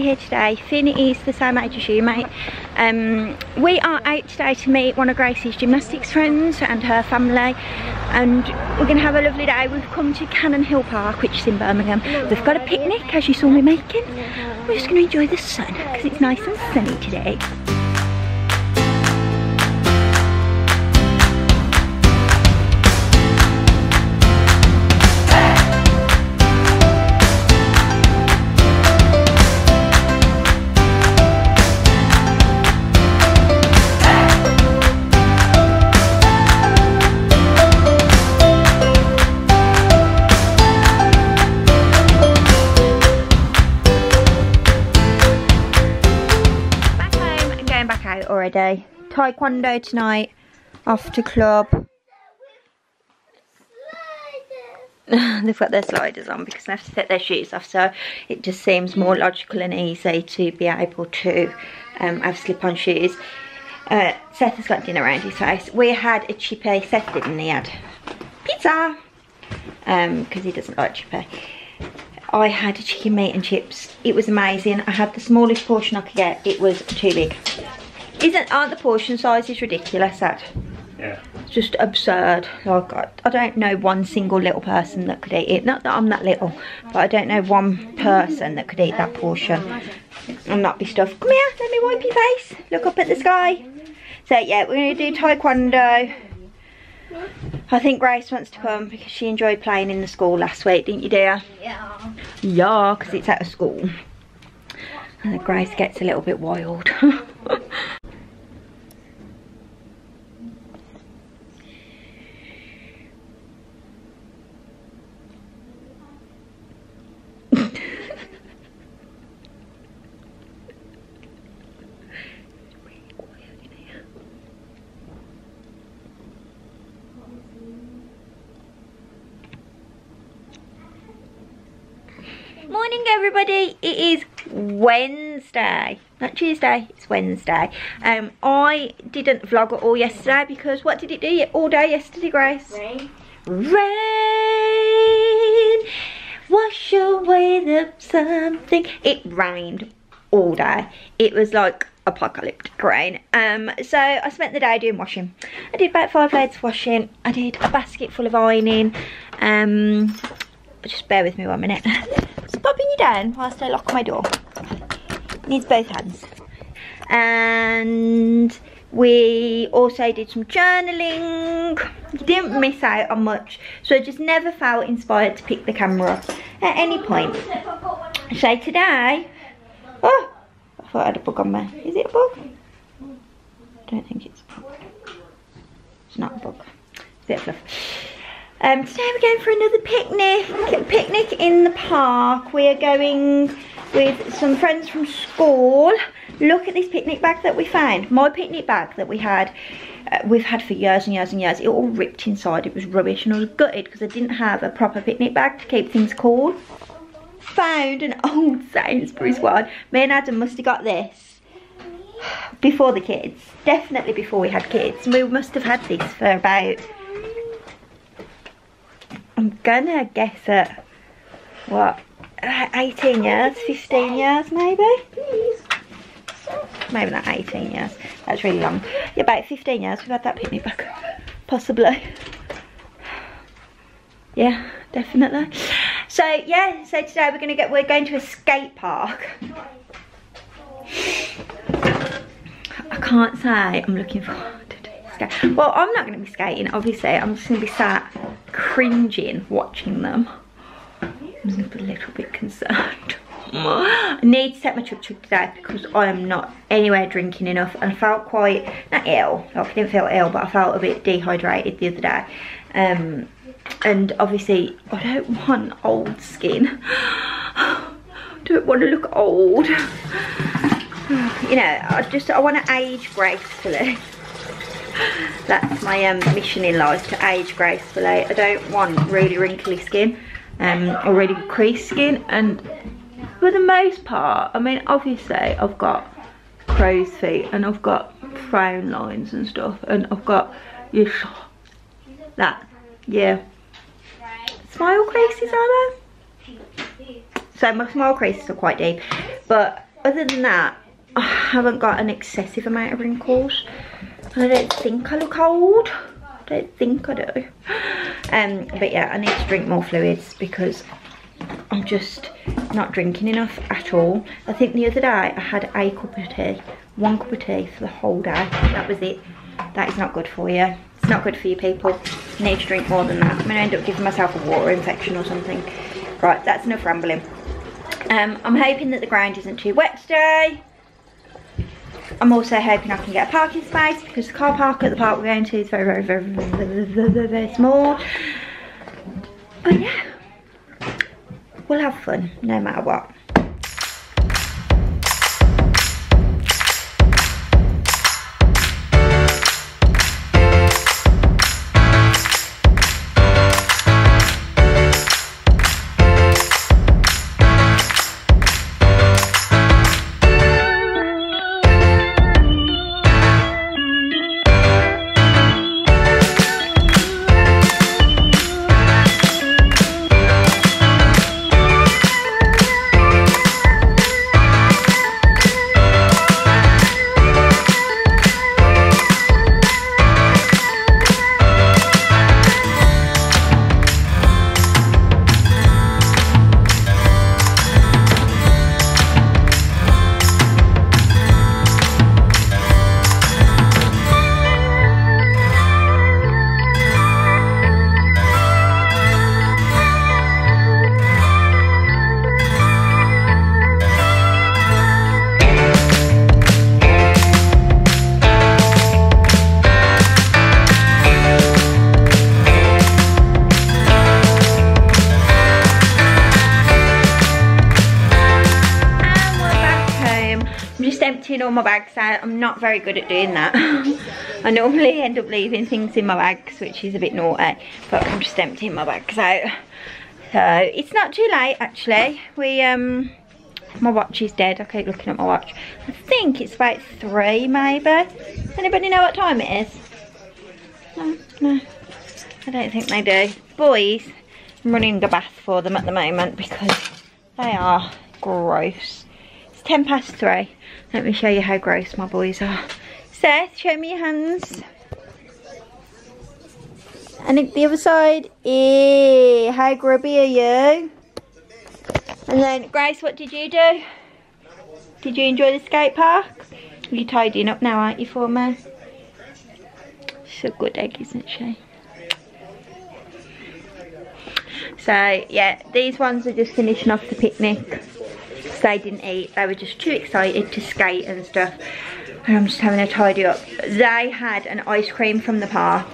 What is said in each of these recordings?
here today. Finn is the same age as you, mate. Um, we are out today to meet one of Gracie's gymnastics friends and her family. And we're going to have a lovely day. We've come to Cannon Hill Park, which is in Birmingham. We've got a picnic, as you saw me making. We're just going to enjoy the sun, because it's nice and sunny today. Already. Taekwondo tonight, off to club. They've got their sliders on because they have to take their shoes off, so it just seems more logical and easy to be able to um, have slip-on shoes. Uh, Seth has got dinner around his house. We had a chippy. Seth didn't. He had pizza because he doesn't like chippy. I had a chicken meat and chips. It was amazing. I had the smallest portion I could get. It was too big. Isn't aren't the portion sizes ridiculous? That Yeah. it's just absurd. Oh like I, I don't know one single little person that could eat it. Not that I'm that little, but I don't know one person that could eat that portion and not be stuffed. Come here, let me wipe your face. Look up at the sky. So yeah, we're gonna do taekwondo. I think Grace wants to come because she enjoyed playing in the school last week, didn't you, dear? Yeah. Yeah, because it's out of school. And Grace gets a little bit wild. Morning everybody, it is Wednesday, not Tuesday, it's Wednesday. Um, I didn't vlog at all yesterday because what did it do all day yesterday, Grace? Rain. Rain, wash away the something. It rained all day. It was like apocalyptic rain. Um, so I spent the day doing washing. I did about five loads of washing. I did a basket full of ironing. Um, just bear with me one minute. Just popping you down whilst I lock my door. Needs both hands. And we also did some journaling. Didn't miss out on much. So I just never felt inspired to pick the camera up at any point. So today, oh, I thought I had a bug on me. Is it a bug? I don't think it's a bug. It's not a bug. It's a bit fluff. Um, today we're going for another picnic. Picnic in the park. We are going with some friends from school. Look at this picnic bag that we found. My picnic bag that we had, uh, we've had for years and years and years. It all ripped inside. It was rubbish and I was gutted because I didn't have a proper picnic bag to keep things cool. Found an old Sainsbury's one. Me and Adam must have got this before the kids. Definitely before we had kids. We must have had this for about I'm gonna guess at what, uh, 18 years, 15 years maybe? Maybe not 18 years, that's really long. Yeah, about 15 years we've had that picnic bag, possibly. Yeah, definitely. So yeah, so today we're gonna get, we're going to a skate park. I can't say I'm looking doing skate. Well, I'm not going to be skating, obviously. I'm just going to be sat cringing watching them. I'm a little bit concerned. I need to set my chug chug today because I am not anywhere drinking enough and I felt quite, not ill, like I didn't feel ill, but I felt a bit dehydrated the other day. Um, and obviously I don't want old skin. I don't want to look old. You know, I just, I want to age gracefully. That's my um, mission in life, to age gracefully. I don't want really wrinkly skin um, or really creased skin. And for the most part, I mean, obviously I've got crow's feet and I've got frown lines and stuff. And I've got, yes, that, yeah. Smile creases, are there? So my smile creases are quite deep. But other than that, I haven't got an excessive amount of wrinkles. I don't think I look old. I don't think I do. Um, but yeah, I need to drink more fluids because I'm just not drinking enough at all. I think the other day I had a cup of tea, one cup of tea for the whole day. That was it. That is not good for you. It's not good for you people. Need to drink more than that. I'm going to end up giving myself a water infection or something. Right, that's enough rambling. Um, I'm hoping that the ground isn't too wet today. I'm also hoping I can get a parking space because the car park at the park we're going to is very, very, very, very, very, small. But yeah, we'll have fun no matter what. All my bags out. I'm not very good at doing that. I normally end up leaving things in my bags, which is a bit naughty. But I'm just emptying my bags out. So it's not too late actually. We um my watch is dead. I keep looking at my watch. I think it's about three maybe. Anybody know what time it is? No, no. I don't think they do. Boys, I'm running the bath for them at the moment because they are gross. It's 10 past three. Let me show you how gross my boys are. Seth, show me your hands. And the other side, ew, how grubby are you? And then, Grace, what did you do? Did you enjoy the skate park? You're tidying up now, aren't you, for me? She's a good egg, isn't she? So, yeah, these ones are just finishing off the picnic. They didn't eat. They were just too excited to skate and stuff. And I'm just having a tidy up. They had an ice cream from the park.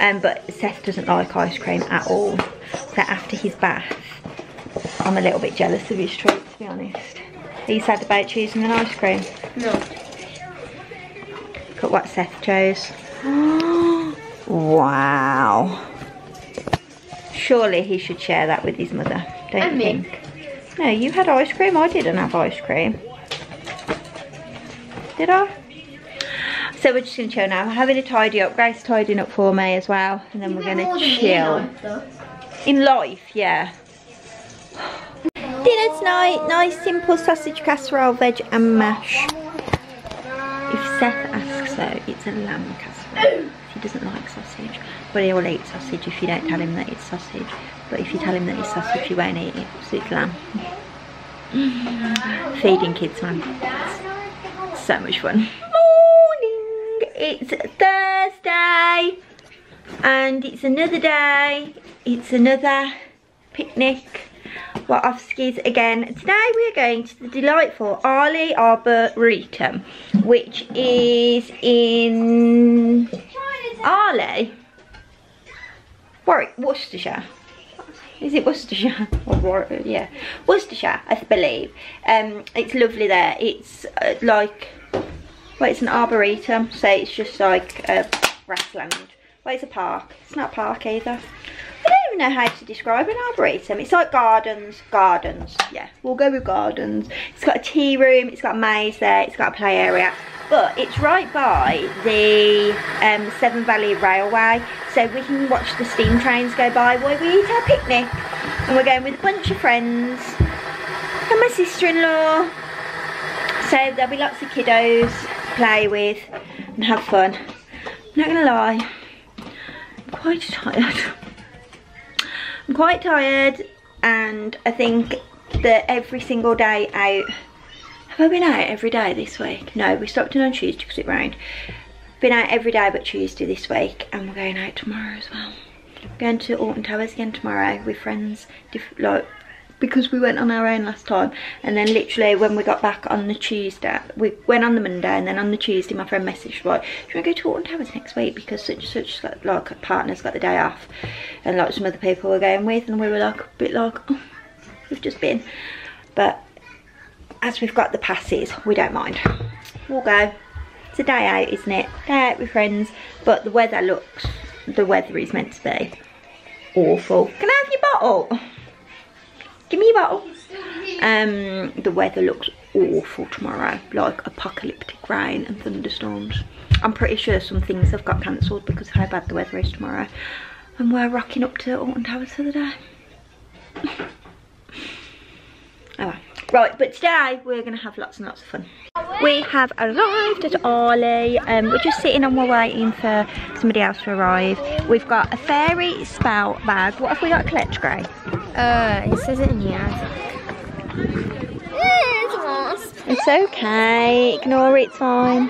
Um, but Seth doesn't like ice cream at all. So after his bath, I'm a little bit jealous of his treat, to be honest. Are you sad about choosing an ice cream? No. Look at what Seth chose. wow. Surely he should share that with his mother, don't And you me. think? No, you had ice cream. I didn't have ice cream. Did I? So we're just going to chill now. We're having a tidy up. Grace tidying up for me as well. And then we're going to chill. In life, yeah. Dinner tonight, nice simple sausage casserole, veg and mash. If Seth asks though, it's a lamb casserole. He doesn't like sausage, but he will eat sausage if you don't tell him that it's sausage. But if you tell him that it's sausage, he won't eat it, so it's lamb. Feeding kids, man. So much fun. Morning! It's Thursday, and it's another day. It's another picnic. We're off skis again. Today we are going to the delightful Arley Arboretum, which is in Arley, Warwick, Worcestershire. Is it Worcestershire? Or yeah, Worcestershire, I believe. Um, it's lovely there. It's uh, like, well, it's an arboretum, so it's just like a grassland. Well, it's a park. It's not a park either. I don't even know how to describe an arboretum. It's like gardens, gardens. Yeah, we'll go with gardens. It's got a tea room, it's got a maze there, it's got a play area. But it's right by the um, Severn Valley Railway, so we can watch the steam trains go by while we eat our picnic. And we're going with a bunch of friends and my sister-in-law. So there'll be lots of kiddos to play with and have fun. I'm not gonna lie, I'm quite tired. I'm quite tired and I think that every single day out, have I been out every day this week? No, we stopped in on Tuesday because it rained. Been out every day but Tuesday this week and we're going out tomorrow as well. Going to Alton Towers again tomorrow with friends, like because we went on our own last time and then literally when we got back on the Tuesday we went on the Monday and then on the Tuesday my friend messaged like do you want to go to Alton Towers next week because such such like, like a partner's got the day off and like some other people were going with and we were like a bit like oh, we've just been but as we've got the passes we don't mind we'll go it's a day out isn't it day out with friends but the weather looks the weather is meant to be awful can I have your bottle Give me a bottle. Um, the weather looks awful tomorrow, like apocalyptic rain and thunderstorms. I'm pretty sure some things have got cancelled because of how bad the weather is tomorrow. And we're rocking up to Alton Towers for the day. oh, right, but today we're going to have lots and lots of fun. We have arrived at Arley. Um, we're just sitting and we're waiting for somebody else to arrive. We've got a fairy spout bag. What have we got collect, Gray? Uh, it says it in here. It's lost. It's okay. Ignore it, it's fine.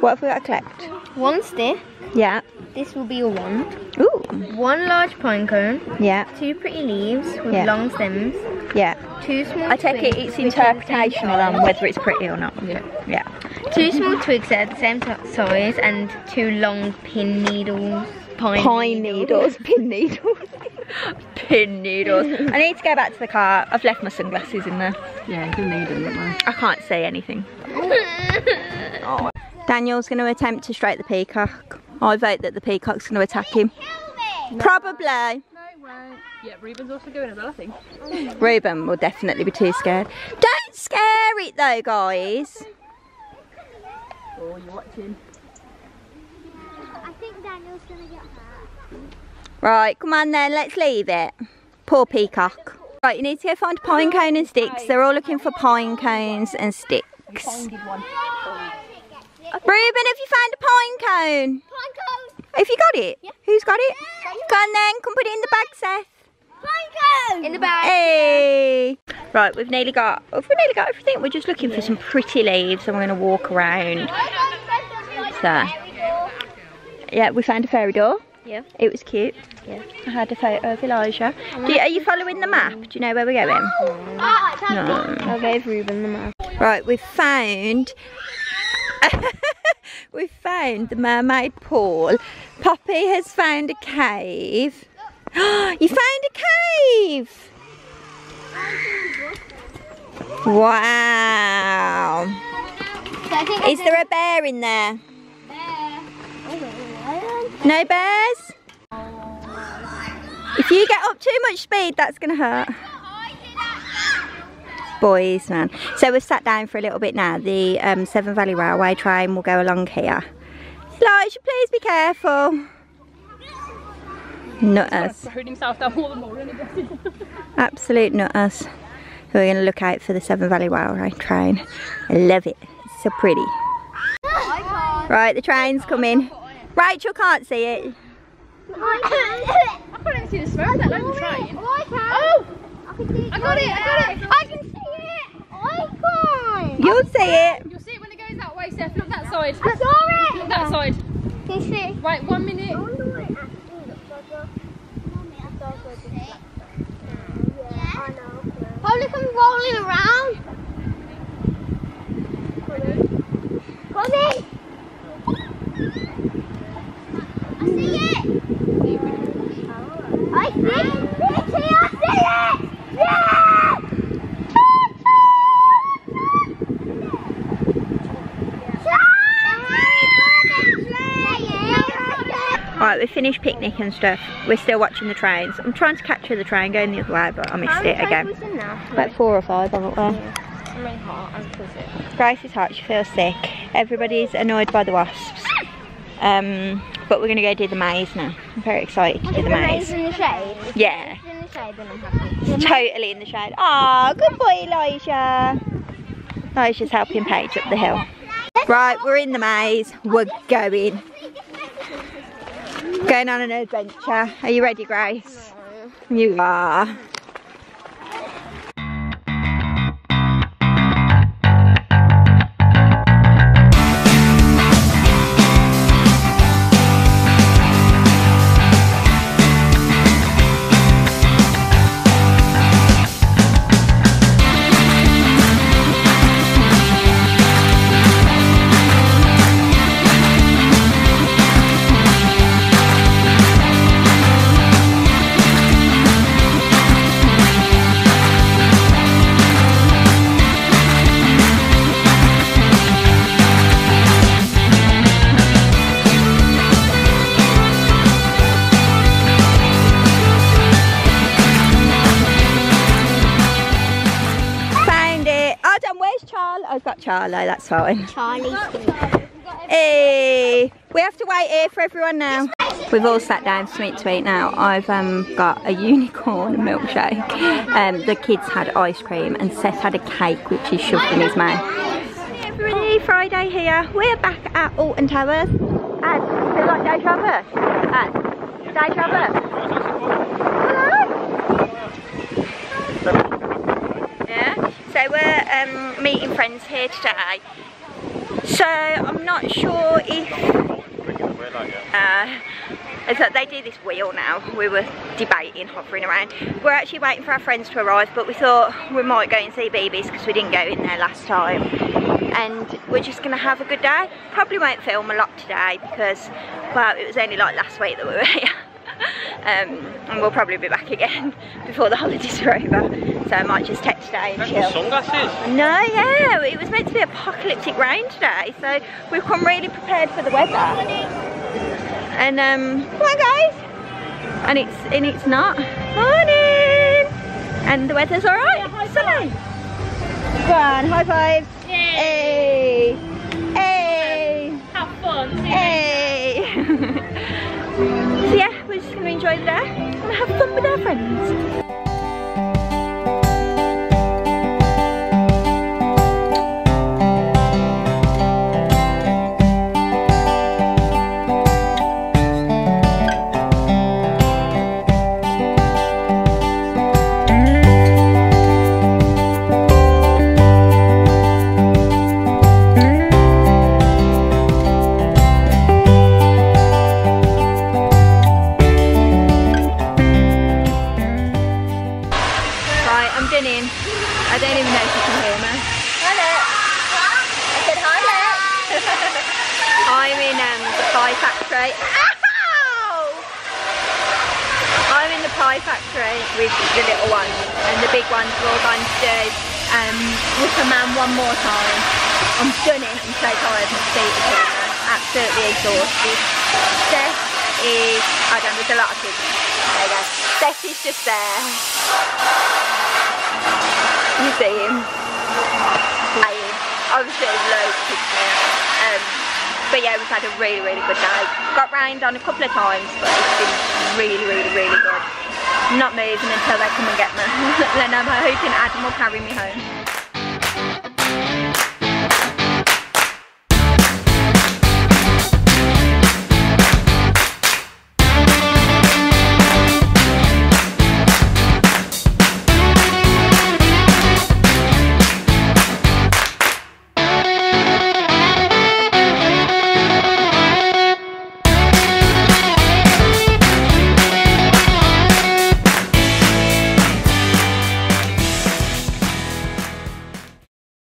What have we got to collect? One stick. Yeah. This will be a wand. Ooh. One large pine cone. Yeah. Two pretty leaves with Yeah. long stems. Yeah. Two small I take it it's with the same interpretational on whether it's pretty or not. Yeah. Yeah. Two small twigs that are the same size and two long pin needles. Pine, Pine needles, pin needles. pin needles. I need to go back to the car. I've left my sunglasses in there. Yeah, you need them, don't I? I can't say anything. Daniel's going to attempt to strike the peacock. I vote that the peacock's going to attack him. Probably. No way. Yeah, Ruben's also going as well, I think. Reuben will definitely be too scared. Don't scare it though, guys. Oh, you're watching. I think Daniel's gonna get hurt. Right, come on then, let's leave it. Poor peacock. Right, you need to go find pine cone and sticks. They're all looking for pine cones and sticks. Reuben, have you found a pine cone? Pine cone! Have you got it? Who's got it? Go on then, come put it in the bag, Seth. Pine cone! In the bag. Hey! Right, we've nearly got, we've nearly got everything. We're just looking for some pretty leaves and we're going to walk around. So, yeah, we found a fairy door. Yeah. It was cute. Yeah. I had a photo of Elijah. Do you, are you following the map? Do you know where we're going? No. I gave Ruben the map. Right, we've found we've found the mermaid pool. Poppy has found a cave. you found a cave! Wow. Is there a bear in there? No bears? If you get up too much speed, that's going to hurt. Boys, man. So we've sat down for a little bit now. The um, Severn Valley Railway train will go along here. Elijah, please be careful. Nutters. Throwing himself down more than more than he Absolute nutters. So we're going to look out for the Severn Valley Railway train. I love it. It's so pretty. Right, the train's coming. Rachel can't see it. I can't even see the smoke that like the train. Oh! I got it, I got it! I can see it! I see it. You'll see it when it goes that way, Seth. That side. I saw it! Look that side. Can you see? Right, one minute. Oh, look, I'm rolling around. I see it. I see it. Richie, I see it. Yeah. Right, we finished picnic and stuff. We're still watching the trains. I'm trying to capture the train going the other way, but I missed it again. About four or five, haven't we? I'm really hot. I'm sick. Grace is hot, she feels sick. Everybody's annoyed by the wasps. Um, but we're going to go do the maze now. I'm very excited to do the maze. in the shade. Yeah. In shade, then I'm happy. Totally in the shade. Ah, good boy, Elijah. Elijah's helping Paige up the hill. Right, we're in the maze. We're going. Going on an adventure. Are you ready, Grace? You are. Charlie? I've got Charlie, that's fine. Charlie. Hey, we have to wait here for everyone now. We've all sat down for something to eat now. I've um, got a unicorn milkshake. Um, the kids had ice cream and Seth had a cake which he shoved in his mouth. Hey everybody, Friday here. We're back at Alton Towers. And feel like deja vu. And deja vu. Hello. Yeah. So we're um, meeting friends here today. So I'm not sure if uh, it's that they do this wheel now. We were debating, hovering around. We're actually waiting for our friends to arrive, but we thought we might go and CBeebies because we didn't go in there last time. And we're just gonna have a good day. Probably won't film a lot today because, well, it was only like last week that we were here. Um, and we'll probably be back again before the holidays are over. So I might just take today and chill. Sunglasses. No, yeah, it was meant to be apocalyptic rain today, so we've come really prepared for the weather. And um, come on guys, and it's and it's not morning, and the weather's all right, sunny. Go on, high five. Hey, hey, Have fun. hey. so yeah, we're just gonna enjoy the day and have fun with our friends. I'm done in. I don't even know if you can hear me. Hello. I said hello. I'm in um, the pie factory. Ow! I'm in the pie factory with the little ones and the big ones are all going to do um, Wicker Man one more time. I'm done in. I'm so tired. My feet are. Absolutely exhausted. Steph is, I don't know, there's a lot of kids. There you go. Steph is just there. You see him playing. Obviously loads of there. Um, but yeah, we've had a really, really good day. Got rained on a couple of times, but it's been really, really, really good. Not moving until they come and get me. then I'm hoping Adam will carry me home.